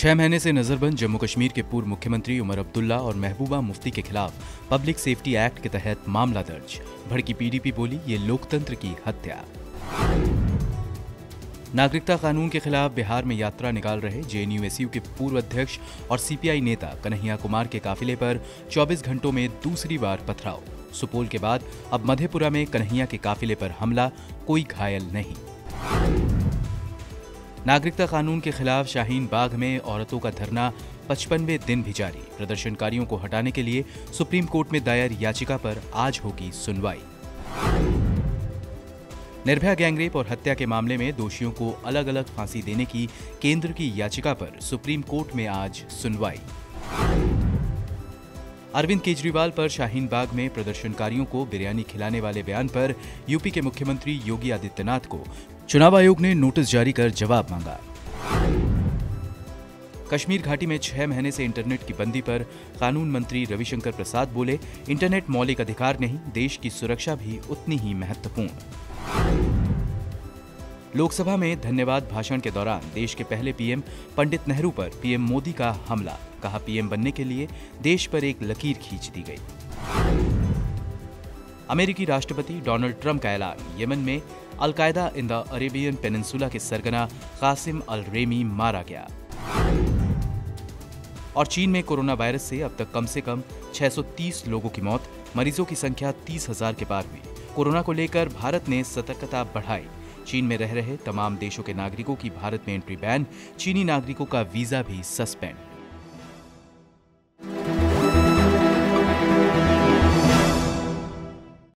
छह महीने से नजरबंद जम्मू कश्मीर के पूर्व मुख्यमंत्री उमर अब्दुल्ला और महबूबा मुफ्ती के खिलाफ पब्लिक सेफ्टी एक्ट के तहत मामला दर्ज। भड़की पीडीपी बोली, ये लोकतंत्र की हत्या। नागरिकता कानून के खिलाफ बिहार में यात्रा निकाल रहे जेएनयू के पूर्व अध्यक्ष और सीपीआई नेता कन्हैया कुमार के काफिले पर 24 घंटों में दूसरी बार पथराव। सुपोल के बाद अब मधेपुरा में कन्हैया के काफिले पर हमला, कोई घायल नहीं। नागरिकता कानून के खिलाफ शाहीन बाग में औरतों का धरना पचपनवे दिन भी जारी। प्रदर्शनकारियों को हटाने के लिए सुप्रीम कोर्ट में दायर याचिका पर आज होगी सुनवाई। निर्भया गैंगरेप और हत्या के मामले में दोषियों को अलग अलग फांसी देने की केंद्र की याचिका पर सुप्रीम कोर्ट में आज सुनवाई। अरविंद केजरीवाल पर शाहीन बाग में प्रदर्शनकारियों को बिरयानी खिलाने वाले बयान पर यूपी के मुख्यमंत्री योगी आदित्यनाथ को चुनाव आयोग ने नोटिस जारी कर जवाब मांगा। कश्मीर घाटी में छह महीने से इंटरनेट की बंदी पर कानून मंत्री रविशंकर प्रसाद बोले, इंटरनेट मौलिक अधिकार नहीं, देश की सुरक्षा भी उतनी ही महत्वपूर्ण। लोकसभा में धन्यवाद भाषण के दौरान देश के पहले पीएम पंडित नेहरू पर पीएम मोदी का हमला, कहा पीएम बनने के लिए देश पर एक लकीर खींच दी गई। अमेरिकी राष्ट्रपति डोनाल्ड ट्रंप का ऐलान, यमन में Al Qaeda in the Arabian Peninsula के सरगना कासिम अल रेमी मारा गया। और चीन में कोरोना वायरस से अब तक कम से कम 630 लोगों की मौत, मरीजों की संख्या तीस हज़ार के पार हुई। कोरोना को लेकर भारत ने सतर्कता बढ़ाई। चीन में रह रहे तमाम देशों के नागरिकों की भारत में एंट्री बैन चीनी नागरिकों का वीज़ा भी सस्पेंड